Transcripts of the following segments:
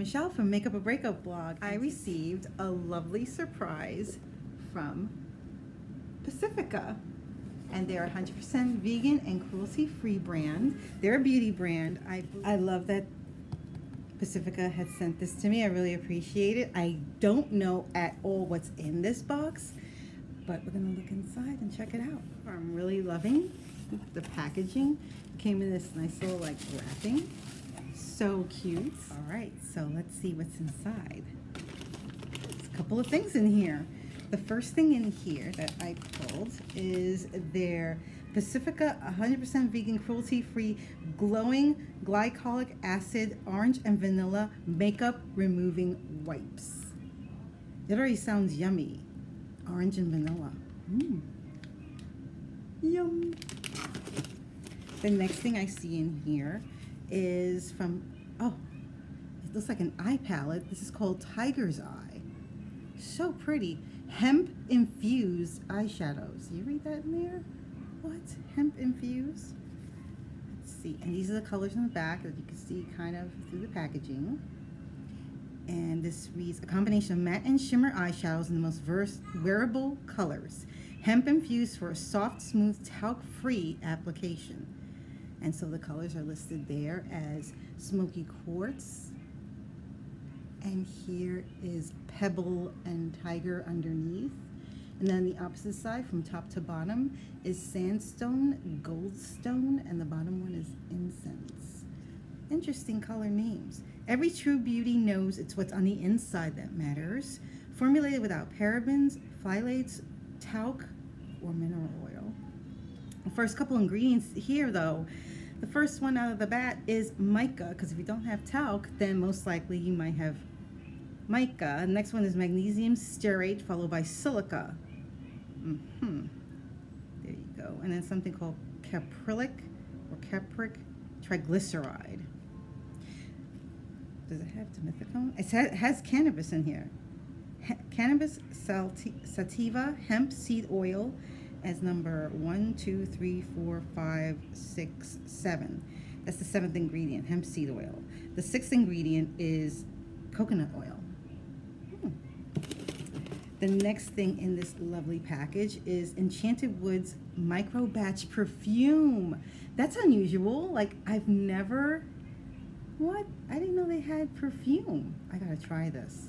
Michelle from Makeup or Breakup blog. I received a lovely surprise from Pacifica. And they're 100% vegan and cruelty-free brand. They're a beauty brand. I, I love that Pacifica had sent this to me. I really appreciate it. I don't know at all what's in this box, but we're gonna look inside and check it out. I'm really loving the packaging. Came in this nice little like wrapping. So cute. All right, so let's see what's inside. There's a couple of things in here. The first thing in here that I pulled is their Pacifica 100% vegan, cruelty-free, glowing glycolic acid, orange and vanilla makeup removing wipes. It already sounds yummy. Orange and vanilla. Mm. Yum. The next thing I see in here is from, oh, it looks like an eye palette. This is called Tiger's Eye. So pretty. Hemp infused eyeshadows. You read that in there? What? Hemp infused? Let's see. And these are the colors in the back that you can see kind of through the packaging. And this reads a combination of matte and shimmer eyeshadows in the most verse wearable colors. Hemp infused for a soft, smooth, talc-free application. And so the colors are listed there as Smoky Quartz. And here is Pebble and Tiger underneath. And then the opposite side from top to bottom is Sandstone, Goldstone, and the bottom one is Incense. Interesting color names. Every true beauty knows it's what's on the inside that matters. Formulated without parabens, phthalates, talc, or mineral oil. First couple ingredients here though, the first one out of the bat is mica, because if you don't have talc, then most likely you might have mica. The next one is magnesium stearate, followed by silica. Mm -hmm. There you go. And then something called caprylic or capric triglyceride. Does it have dimethicone? It has cannabis in here. cannabis sativa hemp seed oil as number one, two, three, four, five, six, seven. That's the seventh ingredient, hemp seed oil. The sixth ingredient is coconut oil. Hmm. The next thing in this lovely package is Enchanted Woods Micro Batch Perfume. That's unusual. Like, I've never... What? I didn't know they had perfume. I gotta try this.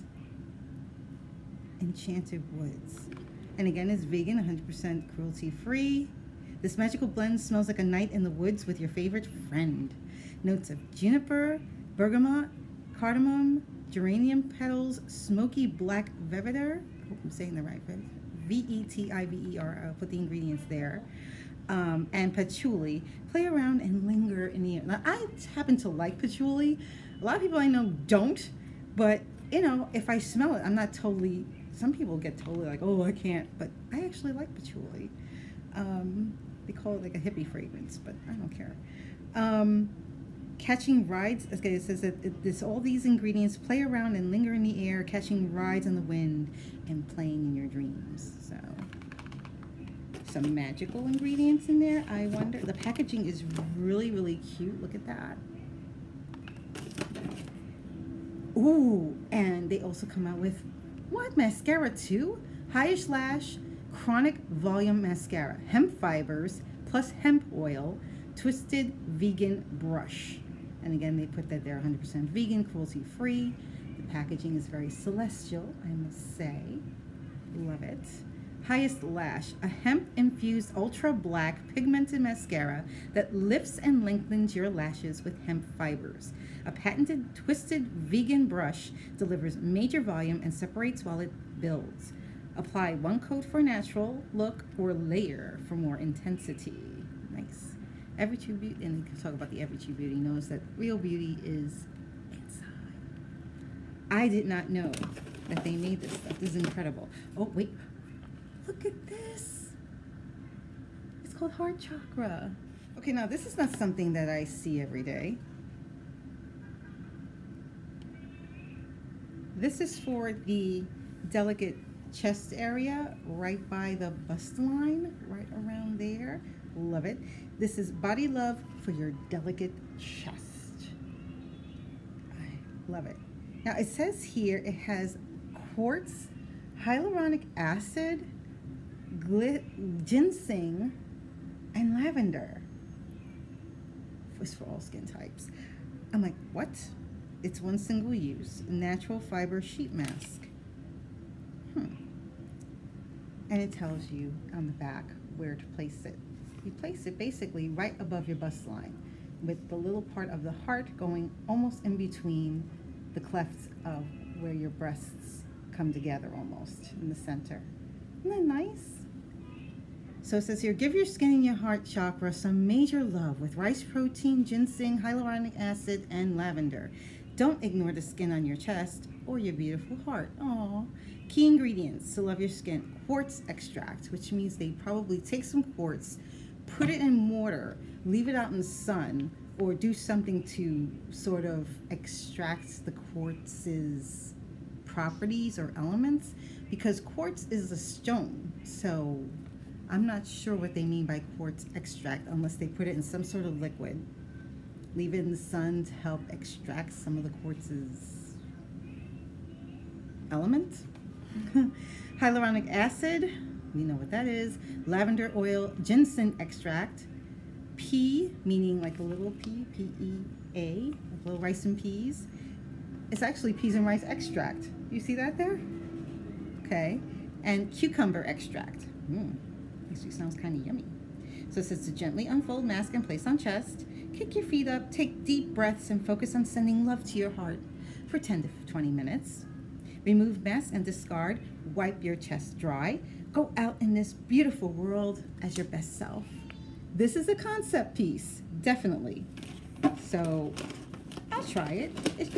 Enchanted Woods. And again, it's vegan, 100% cruelty-free. This magical blend smells like a night in the woods with your favorite friend. Notes of juniper, bergamot, cardamom, geranium petals, smoky black vetiver. I hope I'm saying the right, V-E-T-I-V-E-R. I'll put the ingredients there. Um, and patchouli. Play around and linger in the air. Now, I happen to like patchouli. A lot of people I know don't, but you know, if I smell it, I'm not totally some people get totally like, oh, I can't, but I actually like patchouli. Um, they call it like a hippie fragrance, but I don't care. Um, catching rides, okay, it says that this, all these ingredients play around and linger in the air, catching rides on the wind and playing in your dreams. So, some magical ingredients in there. I wonder, the packaging is really, really cute. Look at that. Ooh, and they also come out with what? Mascara too? Highish Lash Chronic Volume Mascara. Hemp fibers plus hemp oil. Twisted Vegan Brush. And again, they put that there 100% vegan, cruelty free. The packaging is very celestial, I must say. Love it. Highest Lash, a hemp-infused ultra-black pigmented mascara that lifts and lengthens your lashes with hemp fibers. A patented twisted vegan brush delivers major volume and separates while it builds. Apply one coat for natural look or layer for more intensity. Nice. Every True Beauty, and you can talk about the Every True Beauty, knows that real beauty is inside. I did not know that they made this stuff. This is incredible. Oh, wait. Look at this. It's called Heart Chakra. Okay, now this is not something that I see every day. This is for the delicate chest area right by the bust line, right around there. Love it. This is Body Love for your delicate chest. I love it. Now it says here it has quartz, hyaluronic acid, ginseng, and lavender. It's for all skin types. I'm like, what? It's one single use, natural fiber sheet mask. Hmm. And it tells you on the back where to place it. You place it basically right above your bust line with the little part of the heart going almost in between the clefts of where your breasts come together almost in the center. Isn't that nice? So it says here, give your skin and your heart chakra some major love with rice protein, ginseng, hyaluronic acid, and lavender. Don't ignore the skin on your chest or your beautiful heart. Aww. Key ingredients to love your skin. Quartz extract, which means they probably take some quartz, put it in mortar, leave it out in the sun, or do something to sort of extract the quartz's properties or elements because quartz is a stone. So I'm not sure what they mean by quartz extract unless they put it in some sort of liquid. Leave it in the sun to help extract some of the quartz's element. Hyaluronic acid, we know what that is. Lavender oil, ginseng extract, pea, meaning like a little pea, P-E-A, like little rice and peas. It's actually peas and rice extract. You see that there? Okay. And cucumber extract. Mmm, actually sounds kind of yummy. So it says to gently unfold mask and place on chest. Kick your feet up, take deep breaths, and focus on sending love to your heart for 10 to 20 minutes. Remove mask and discard. Wipe your chest dry. Go out in this beautiful world as your best self. This is a concept piece, definitely. So I'll try it. It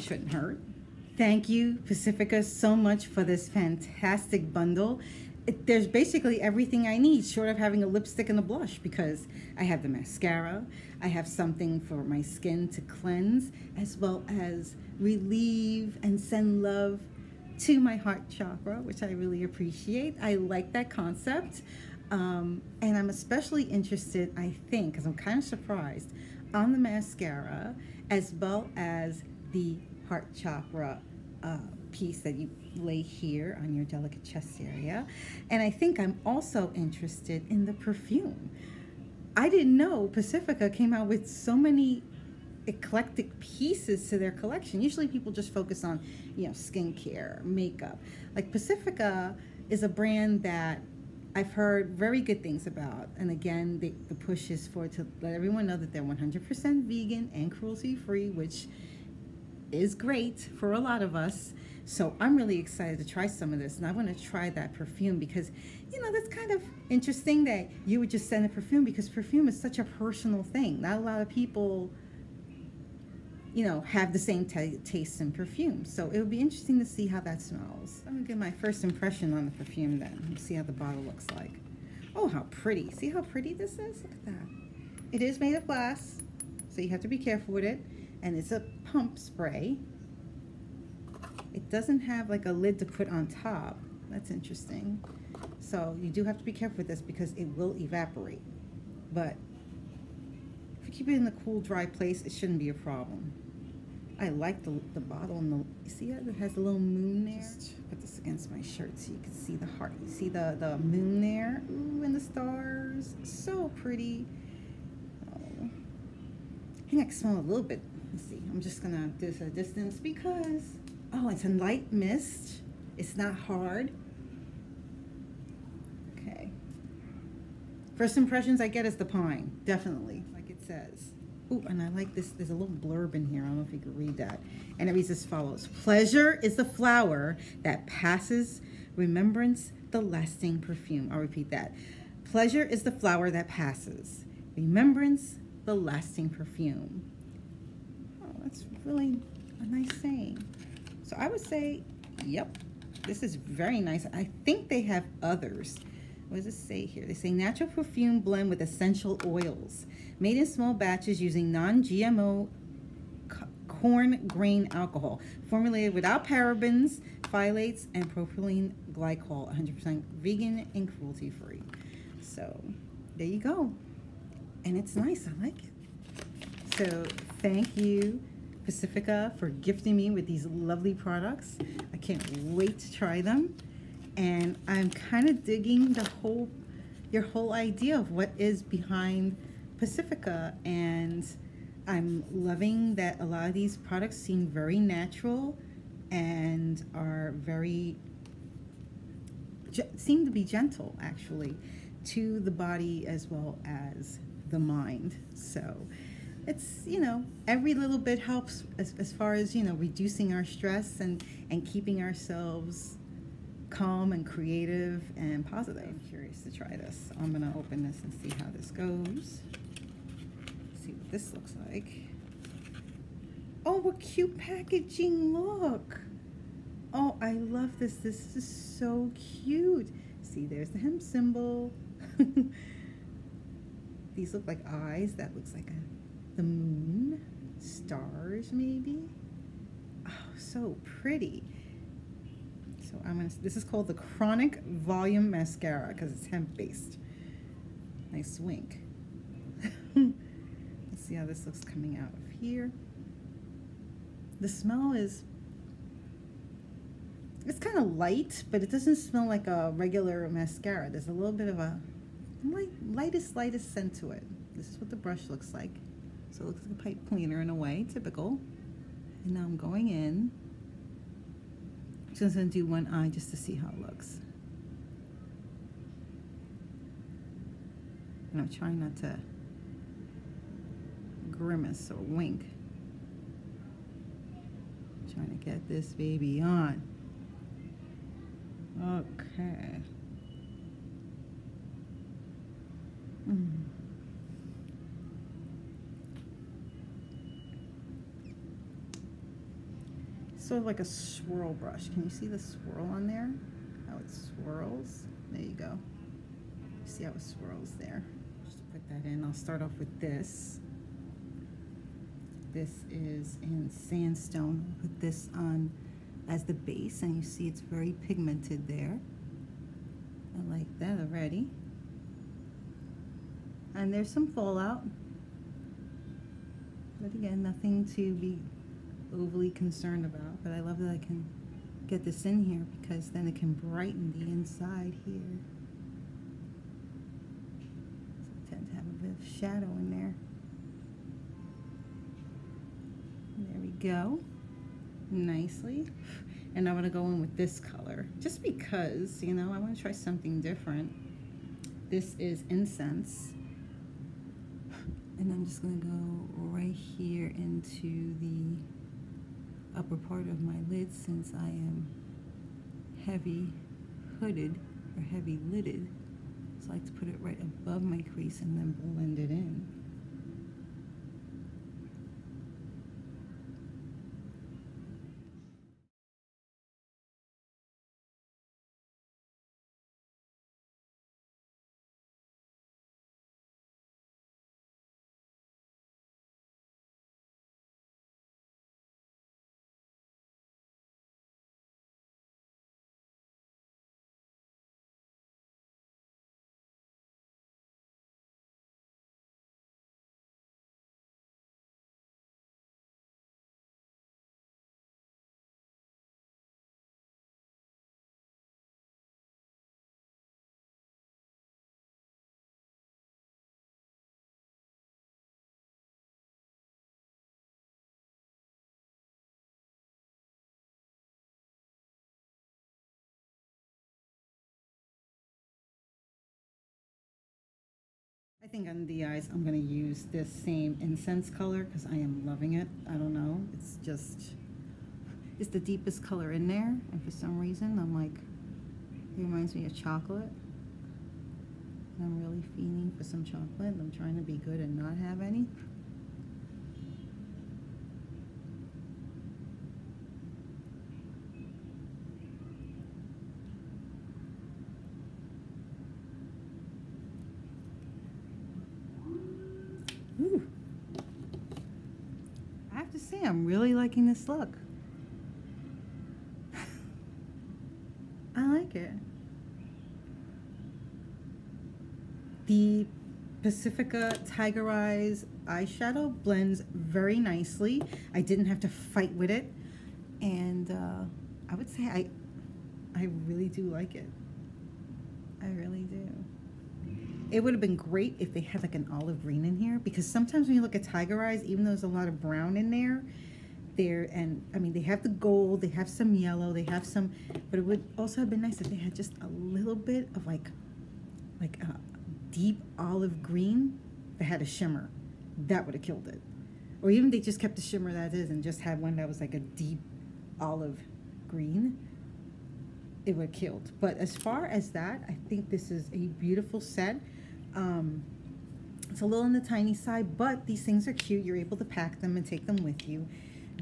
shouldn't hurt. Thank you, Pacifica, so much for this fantastic bundle. It, there's basically everything I need, short of having a lipstick and a blush, because I have the mascara, I have something for my skin to cleanse, as well as relieve and send love to my heart chakra, which I really appreciate. I like that concept. Um, and I'm especially interested, I think, because I'm kind of surprised, on the mascara as well as the heart chakra uh, piece that you lay here on your delicate chest area. And I think I'm also interested in the perfume. I didn't know Pacifica came out with so many eclectic pieces to their collection. Usually people just focus on, you know, skincare, makeup. Like Pacifica is a brand that I've heard very good things about. And again, the, the push is for it to let everyone know that they're 100% vegan and cruelty free, which is great for a lot of us. So I'm really excited to try some of this. And I want to try that perfume because, you know, that's kind of interesting that you would just send a perfume because perfume is such a personal thing. Not a lot of people you know, have the same taste in perfume. So it would be interesting to see how that smells. I'm gonna get my first impression on the perfume then. see how the bottle looks like. Oh, how pretty. See how pretty this is? Look at that. It is made of glass, so you have to be careful with it. And it's a pump spray. It doesn't have like a lid to put on top. That's interesting. So you do have to be careful with this because it will evaporate. But if you keep it in the cool, dry place, it shouldn't be a problem. I like the, the bottle and the, you see it? It has a little moon there. Just put this against my shirt so you can see the heart. You see the, the moon there? Ooh, and the stars. So pretty. Oh. I think I can smell a little bit. Let's see. I'm just going to do this at a distance because, oh, it's a light mist. It's not hard. Okay. First impressions I get is the pine. Definitely, like it says. Oh, and I like this. There's a little blurb in here. I don't know if you can read that. And it reads as follows Pleasure is the flower that passes, remembrance, the lasting perfume. I'll repeat that. Pleasure is the flower that passes, remembrance, the lasting perfume. Oh, that's really a nice saying. So I would say, yep, this is very nice. I think they have others. What does it say here? They say natural perfume blend with essential oils made in small batches using non-GMO corn grain alcohol, formulated without parabens, phthalates, and propylene glycol, 100% vegan and cruelty-free. So there you go. And it's nice. I like it. So thank you, Pacifica for gifting me with these lovely products. I can't wait to try them. And I'm kind of digging the whole, your whole idea of what is behind Pacifica. And I'm loving that a lot of these products seem very natural and are very, seem to be gentle actually to the body as well as the mind. So it's, you know, every little bit helps as, as far as, you know, reducing our stress and, and keeping ourselves calm and creative and positive. I'm curious to try this. I'm going to open this and see how this goes. See what this looks like. Oh, what cute packaging. Look. Oh, I love this. This is so cute. See, there's the hemp symbol. These look like eyes. That looks like a, the moon. Stars, maybe. Oh, so pretty. So I'm gonna, this is called the Chronic Volume Mascara because it's hemp based. Nice wink. Let's see how this looks coming out of here. The smell is, it's kind of light, but it doesn't smell like a regular mascara. There's a little bit of a light, lightest, lightest scent to it. This is what the brush looks like. So it looks like a pipe cleaner in a way, typical. And now I'm going in. Just gonna do one eye just to see how it looks. And I'm trying not to grimace or wink. I'm trying to get this baby on. Okay. Mm. Sort of like a swirl brush. Can you see the swirl on there? How it swirls? There you go. See how it swirls there. Just put that in, I'll start off with this. This is in sandstone. Put this on as the base, and you see it's very pigmented there. I like that already and there's some fallout but again nothing to be overly concerned about but I love that I can get this in here because then it can brighten the inside here. So I tend to have a bit of shadow in there. There we go. Nicely. And I'm to go in with this color. Just because you know I want to try something different. This is incense. And I'm just going to go right here into the upper part of my lid since I am heavy hooded or heavy lidded. So I like to put it right above my crease and then blend it in. Think on the eyes I'm going to use this same incense color because I am loving it. I don't know. It's just, it's the deepest color in there. And for some reason I'm like, it reminds me of chocolate. I'm really fiending for some chocolate. I'm trying to be good and not have any. I'm really liking this look. I like it. The Pacifica Tiger Eyes eyeshadow blends very nicely. I didn't have to fight with it. And uh, I would say I, I really do like it. I really do. It would have been great if they had like an olive green in here because sometimes when you look at Tiger Eyes, even though there's a lot of brown in there, there and I mean they have the gold, they have some yellow, they have some, but it would also have been nice if they had just a little bit of like, like a deep olive green that had a shimmer. That would have killed it. Or even they just kept the shimmer that is and just had one that was like a deep olive green it would have killed. But as far as that, I think this is a beautiful set. Um, it's a little on the tiny side, but these things are cute. You're able to pack them and take them with you.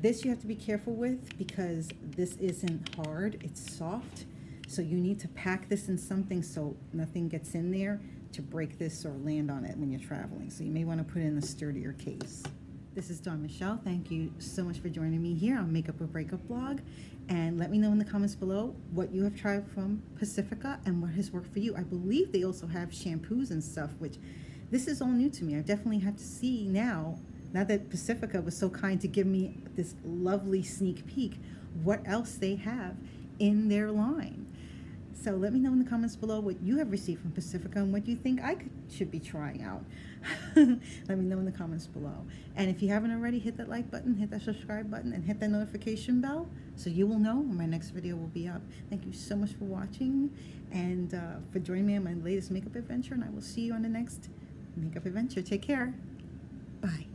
This you have to be careful with because this isn't hard, it's soft. So you need to pack this in something so nothing gets in there to break this or land on it when you're traveling. So you may want to put in a sturdier case. This is Dawn Michelle. Thank you so much for joining me here on Makeup or Breakup blog. And let me know in the comments below what you have tried from Pacifica and what has worked for you. I believe they also have shampoos and stuff, which this is all new to me. I definitely have to see now, now that Pacifica was so kind to give me this lovely sneak peek, what else they have in their line. So let me know in the comments below what you have received from Pacifica and what you think I could, should be trying out. let me know in the comments below. And if you haven't already, hit that like button, hit that subscribe button, and hit that notification bell so you will know when my next video will be up. Thank you so much for watching and uh, for joining me on my latest makeup adventure, and I will see you on the next makeup adventure. Take care. Bye.